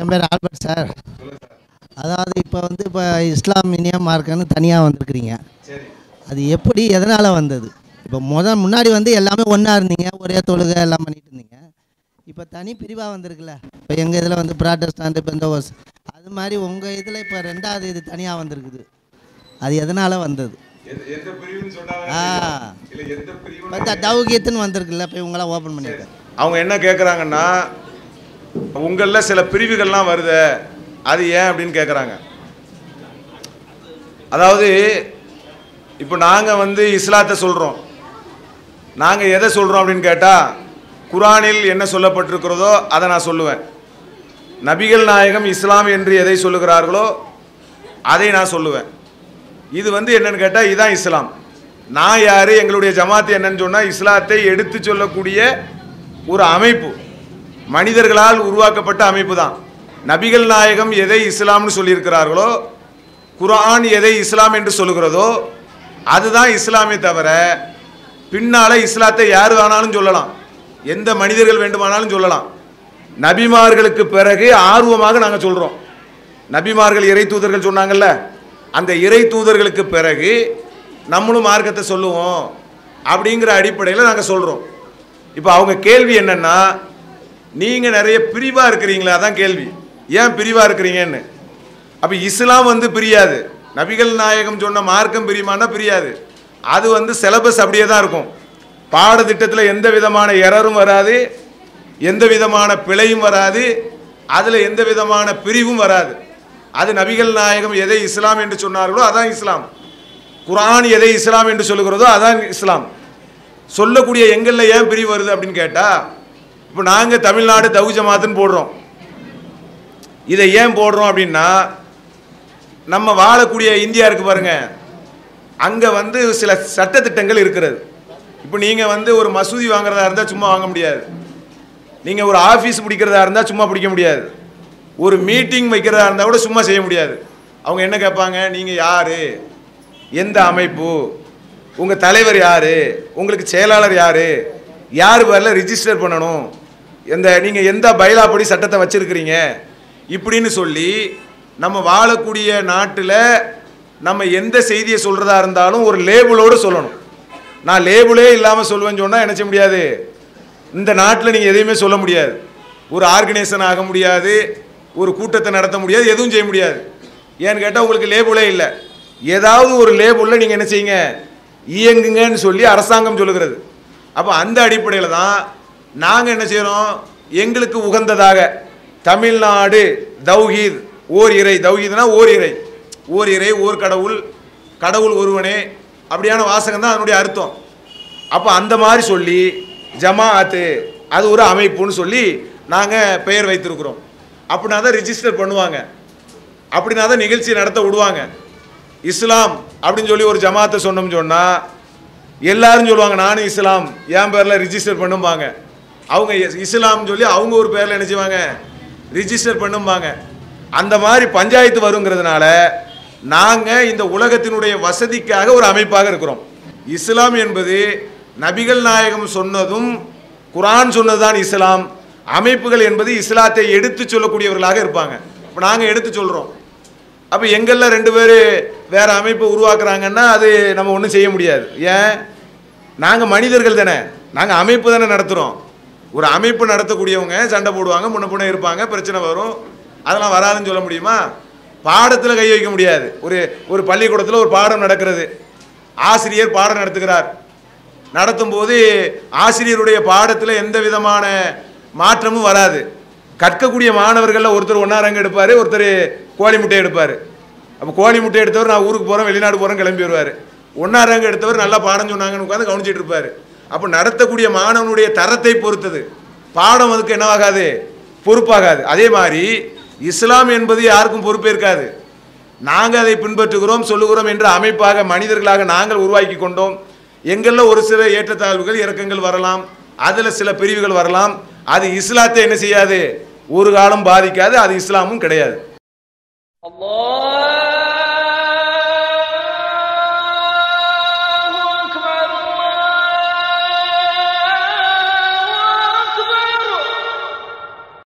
என் பேர் Albert sir. அதாவது இப்போ வந்து இப்போ இஸ்லாம் இனியா மார்க்குன்னு தனியாக வந்திருக்கிறீங்க. அது எப்படி எதனால் வந்தது? இப்போ முத முன்னாடி வந்து எல்லாமே ஒன்றா இருந்தீங்க ஒரே தொழுகை எல்லாம் பண்ணிட்டு இருந்தீங்க. இப்போ தனி பிரிவாக வந்திருக்குல்ல. இப்போ எங்கள் இதில் வந்து ப்ராட்டஸ்டாண்ட் பெந்தோஸ் அது மாதிரி உங்கள் இதில் இப்போ ரெண்டாவது இது தனியாக வந்திருக்குது. அது எதனால் வந்தது? இப்போ இந்த தௌகியத்துன்னு வந்திருக்குல்ல இப்போ இவங்களாம் ஓப்பன் பண்ணியிருக்காங்க அவங்க என்ன கேட்குறாங்கன்னா உங்களில் சில பிரிவுகள்லாம் வருத அது ஏன் அப்படின்னு கேட்குறாங்க அதாவது இப்போ நாங்கள் வந்து இஸ்லாத்தை சொல்கிறோம் நாங்கள் எதை சொல்கிறோம் அப்படின்னு கேட்டால் குரானில் என்ன சொல்லப்பட்டிருக்கிறதோ அதை நான் சொல்லுவேன். நபிகள் நாயகம் இஸ்லாம் என்று எதை சொல்லுகிறார்களோ அதை நான் சொல்லுவேன். இது வந்து என்னன்னு கேட்டால் இதுதான் இஸ்லாம். நான் யார் எங்களுடைய ஜமாத்து என்னன்னு சொன்னால் இஸ்லாத்தை எடுத்து சொல்லக்கூடிய ஒரு அமைப்பு. மனிதர்களால் உருவாக்கப்பட்ட அமைப்பு தான். நபிகள் நாயகம் எதை இஸ்லாம்னு சொல்லியிருக்கிறார்களோ குரான் எதை இஸ்லாம் என்று சொல்லுகிறதோ அதுதான் இஸ்லாமே தவிர பின்னால் இஸ்லாத்தை யார் வேணாலும் சொல்லலாம். எந்த மனிதர்கள் வேண்டுமானாலும் சொல்லலாம். நபிமார்களுக்கு பிறகு ஆர்வமாக நாங்கள் சொல்கிறோம் நபிமார்கள் இறை தூதர்கள் சொன்னாங்கல்ல அந்த இறை தூதர்களுக்கு பிறகு நம்மளும் மார்க்கத்தை சொல்லுவோம் அப்படிங்கிற அடிப்படையில் நாங்கள் சொல்கிறோம் இப்போ அவங்க கேள்வி என்னென்னா நீங்கள் நிறைய பிரிவாக இருக்கிறீங்களா? அதான் கேள்வி. ஏன் பிரிவாக இருக்கிறீங்கன்னு? அப்போ இஸ்லாம் வந்து பிரியாது. நபிகள் நாயகம் சொன்ன மார்க்கம் பிரியுமானா பிரியாது. அது வந்து சிலபஸ் அப்படியே தான் இருக்கும். பாடத்திட்டத்தில் எந்த விதமான எரரும் வராது. எந்த விதமான பிழையும் வராது. அதில் எந்த விதமான பிரிவும் வராது. அது நபிகள் நாயகம் எதை இஸ்லாம் என்று சொன்னார்களோ அதான் இஸ்லாம். குரான் எதை இஸ்லாம் என்று சொல்லுகிறதோ அதான் இஸ்லாம். சொல்லக்கூடிய எங்களில் ஏன் பிரிவு வருது அப்படின்னு கேட்டால் இப்போ நாங்கள் தமிழ்நாடு தகு ஜமாத்துன்னு போடுறோம். இதை ஏன் போடுறோம் அப்படின்னா நம்ம வாழக்கூடிய இந்தியா இருக்கு பாருங்க. அங்கே வந்து சில சட்டத்திட்டங்கள் இருக்கிறது. இப்போ நீங்கள் வந்து ஒரு மசூதி வாங்குறதா இருந்தால் சும்மா வாங்க முடியாது. நீங்கள் ஒரு ஆஃபீஸ் பிடிக்கிறதா இருந்தால் சும்மா பிடிக்க முடியாது. ஒரு மீட்டிங் வைக்கிறதா இருந்தால் கூட சும்மா செய்ய முடியாது. அவங்க என்ன கேட்பாங்க? நீங்கள் யார்? எந்த அமைப்பு? உங்கள் தலைவர் யார்? உங்களுக்கு செயலாளர் யார்? யார் பேரில் ரிஜிஸ்டர் பண்ணணும்? எந்த நீங்கள் எந்த பைலாப்படி சட்டத்தை வச்சுருக்கிறீங்க? இப்படின்னு சொல்லி நம்ம வாழக்கூடிய நாட்டில் நம்ம எந்த செய்தியை சொல்கிறதா இருந்தாலும் ஒரு லேபிளோடு சொல்லணும். நான் லேபிளே இல்லாமல் சொல்லுவேன்னு சொன்னால் என்ன செய்ய முடியாது? இந்த நாட்டில் நீங்கள் எதையுமே சொல்ல முடியாது. ஒரு ஆர்கனைசேஷன் ஆக முடியாது. ஒரு கூட்டத்தை நடத்த முடியாது. எதுவும் செய்ய முடியாது. ஏன்னு கேட்டால் உங்களுக்கு லேபிளே இல்லை. ஏதாவது ஒரு லேபிளில் நீங்கள் என்ன செய்யுங்க? இயங்குங்கன்னு சொல்லி அரசாங்கம் சொல்லுகிறது. அப்போ அந்த அடிப்படையில் தான் நாங்கள் என்ன செய்கிறோம் எங்களுக்கு உகந்ததாக. தமிழ்நாடு தௌஹீத் ஓர் இறை. தௌஹீத்னா ஓர் இறை. ஓர் இறை ஓர் கடவுள் கடவுள் ஒருவனே. அப்படியான வாசகம் தான் அதனுடைய அர்த்தம். அப்போ அந்த மாதிரி சொல்லி ஜமாஅத்து அது ஒரு அமைப்புன்னு சொல்லி நாங்கள் பெயர் வைத்திருக்கிறோம். அப்படின்னா தான் ரிஜிஸ்டர் பண்ணுவாங்க. அப்படின்னா தான் நிகழ்ச்சி நடத்த விடுவாங்க. இஸ்லாம் அப்படின்னு சொல்லி ஒரு ஜமாத்தை சொன்னோம்னு சொன்னால் எல்லாரும் சொல்லுவாங்க நானும் இஸ்லாம். என் பேரில் ரிஜிஸ்டர் பண்ணும்பாங்க. அவங்க இஸ்- இஸ்லாம்னு சொல்லி அவங்க ஒரு பேரில் என்ன ரிஜிஸ்டர் பண்ணும்பாங்க. அந்த மாதிரி பஞ்சாயத்து வருங்கிறதுனால நாங்கள் இந்த உலகத்தினுடைய வசதிக்காக ஒரு அமைப்பாக இருக்கிறோம். இஸ்லாம் என்பது நபிகள் நாயகம் சொன்னதும் குரான் சொன்னதுதான் இஸ்லாம். அமைப்புகள் என்பது இஸ்லாத்தை எடுத்து சொல்லக்கூடியவர்களாக இருப்பாங்க. இப்போ நாங்கள் எடுத்து சொல்கிறோம் அப்போ எங்கெல்லாம் ரெண்டு பேர் வேறு அமைப்பு உருவாக்குறாங்கன்னா அது நம்ம ஒன்றும் செய்ய முடியாது. ஏன்? நாங்கள் மனிதர்கள் தானே. நாங்கள் அமைப்பு தானே நடத்துகிறோம் ஒரு அமைப்பு நடத்தக்கூடியவங்க சண்டை போடுவாங்க முன்ன பின்ன இருப்பாங்க பிரச்சனை வரும். அதெல்லாம் வராதுன்னு சொல்ல முடியுமா? பாடத்தில் கை வைக்க முடியாது. ஒரு ஒரு பள்ளிக்கூடத்தில் ஒரு பாடம் நடக்கிறது. ஆசிரியர் பாடம் நடத்துகிறார். நடத்தும் போது ஆசிரியருடைய பாடத்தில் எந்த விதமான மாற்றமும் வராது. கற்கக்கூடிய மாணவர்களில் ஒருத்தர் ஒன்னாரங்க எடுப்பார் ஒருத்தர் கோழி முட்டை எடுப்பார். அப்போ கோழி முட்டை எடுத்தவர் நான் ஊருக்கு போகிறேன் வெளிநாடு போகிறேன் கிளம்பி வருவார். ஒன்னாரங்க எடுத்தவர் நல்லா பாடம் சொன்னாங்கன்னு உட்காந்து கவனிச்சிட்டு இருப்பார். அப்போ நடத்தக்கூடிய மாணவனுடைய தரத்தை பொறுத்தது. பாடம் அதுக்கு என்னவாகாது? பொறுப்பாகாது. அதே மாதிரி இஸ்லாம் என்பது யாருக்கும் பொறுப்பே இருக்காது நாங்கள் அதை பின்பற்றுகிறோம் சொல்லுகிறோம் என்ற அமைப்பாக மனிதர்களாக நாங்கள் உருவாக்கி கொண்டோம். எங்களில் ஒரு சில ஏற்றத்தாழ்வுகள் இறக்கங்கள் வரலாம். அதில் சில பிரிவுகள் வரலாம். அது இஸ்லாத்தை என்ன செய்யாது? ஒரு காலம் பாதிக்காது அது இஸ்லாமும் கிடையாது. அல்லாஹ்!